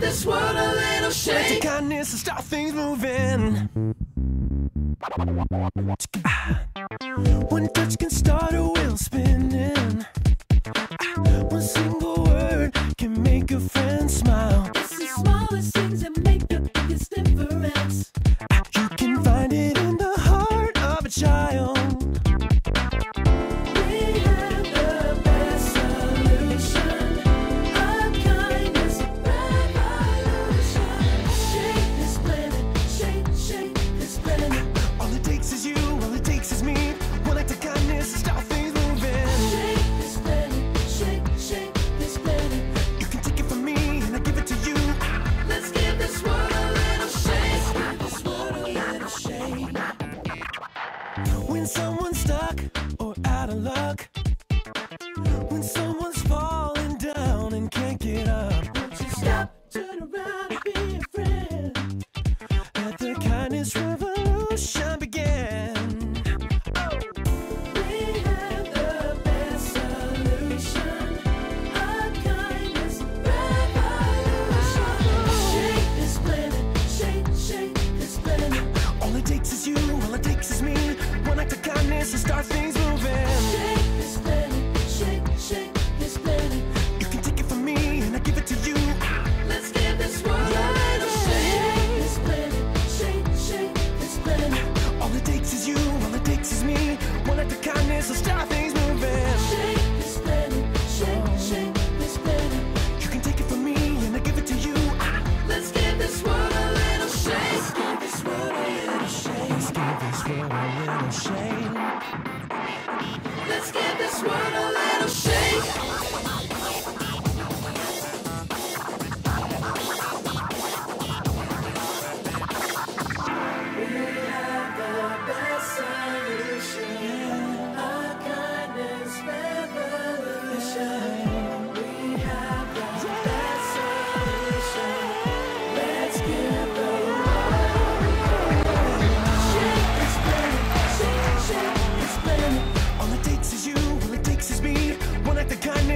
this world a little shake. Let your kindness and start things moving. One touch can start a wheel spinning. One single word can make a friend smile. It's the smallest. When someone's stuck or out of luck. When someone's falling down and can't get up. Won't you stop, turn around. this world a little shake. Let's give this world a little shake.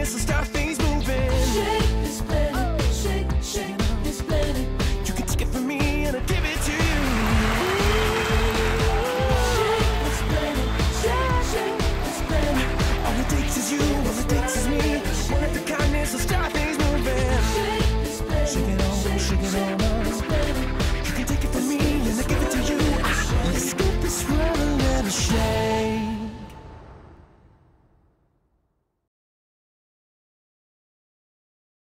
dance and